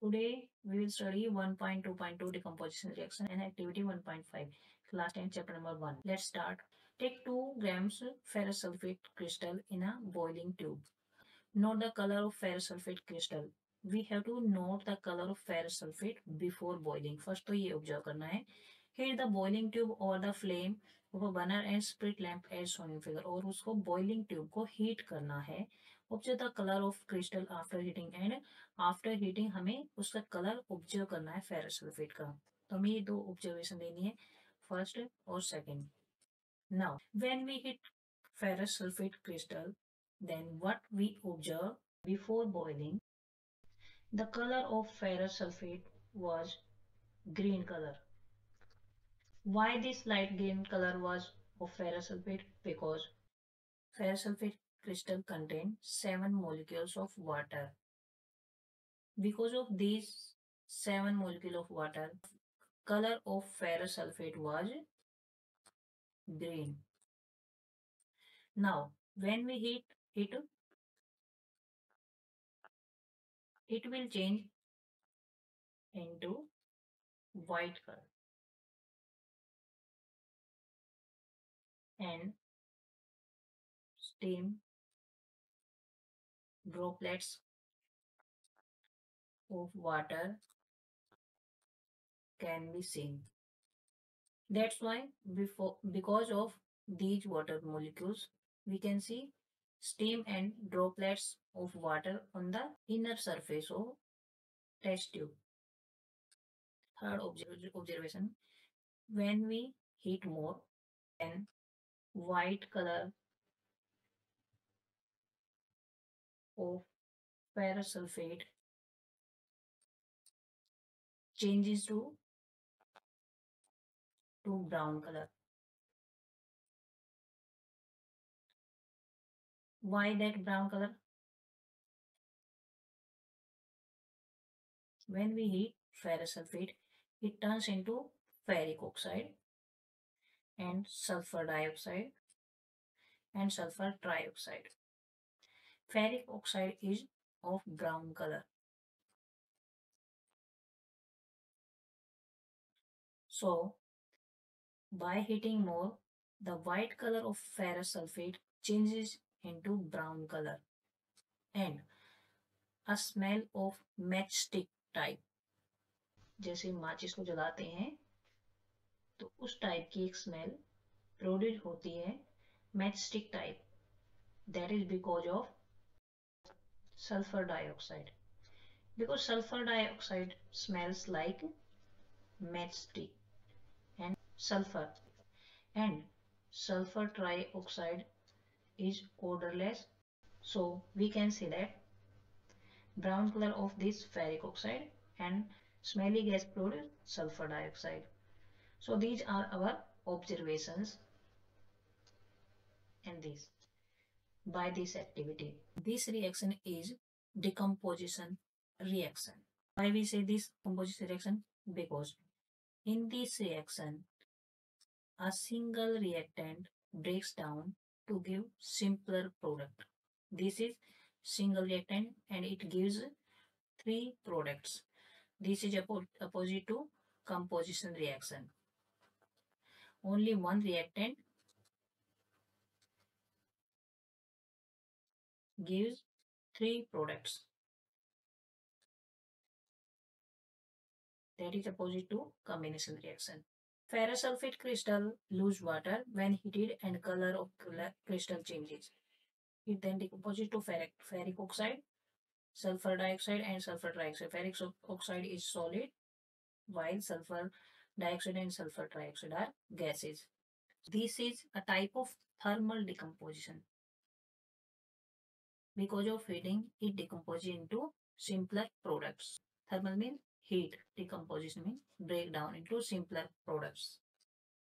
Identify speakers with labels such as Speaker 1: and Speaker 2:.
Speaker 1: Today we will study 1.2.2 decomposition reaction and activity 1.5 class 10 chapter number 1. Let's start. Take 2 grams ferrous sulfate crystal in a boiling tube. Note the color of ferrous sulfate crystal. We have to note the color of ferrous sulfate before boiling. First तो ये observe करना है. फिर the boiling tube और the flame वो burner and spirit lamp and showing figure और उसको boiling tube को हीट करना है। उपजे the colour of crystal after heating and after heating हमें उसका कलर ऑब्ज़र्व करना है फेरोसल्फेट का। तो हमें ये दो ऑब्जर्वेशन देनी है फ़र्स्ट और second now when we heat ferrous sulphate crystal then what we observe before boiling the colour of ferrous sulphate was green colour Why this light green color was of ferrous sulfate? Because ferrous sulfate crystal contain seven molecules of water. Because of these seven molecules of water, color of ferrous sulfate was green. Now, when we heat it, it will change into white color. And steam droplets of water can be seen. That's why before because of these water molecules we can see steam and droplets of water on the inner surface of test tube. Third observation when we heat more then white color of ferrous sulfate changes to to brown color. Why that brown color? When we heat ferrous sulfate, it turns into ferric oxide and sulfur dioxide and sulfur trioxide. Ferric oxide is of brown color. So, by heating more, the white color of ferrous sulfate changes into brown color and a smell of matchstick type जैसे माचिस को जलाते हैं तो उस type की एक smell produce होती है matchstick type that is because of sulphur dioxide because sulphur dioxide smells like matchstick and sulphur and sulphur trioxide is odourless so we can see that brown colour of this ferric oxide and smelly gas produced sulfur dioxide. So these are our observations and this by this activity. This reaction is decomposition reaction. Why we say this composition reaction? Because in this reaction, a single reactant breaks down to give simpler product. This is single reactant and it gives three products. This is opposite to composition reaction. Only one reactant gives three products. That is opposite to combination reaction. Ferrous sulfate crystal lose water when heated and color of crystal changes. It then decomposes to ferric, ferric oxide, sulfur dioxide and sulfur trioxide. Ferric oxide is solid while sulfur dioxide and sulfur trioxide are gases. This is a type of thermal decomposition. Because of heating, it decomposes into simpler products. Thermal means heat. Decomposition means breakdown into simpler products.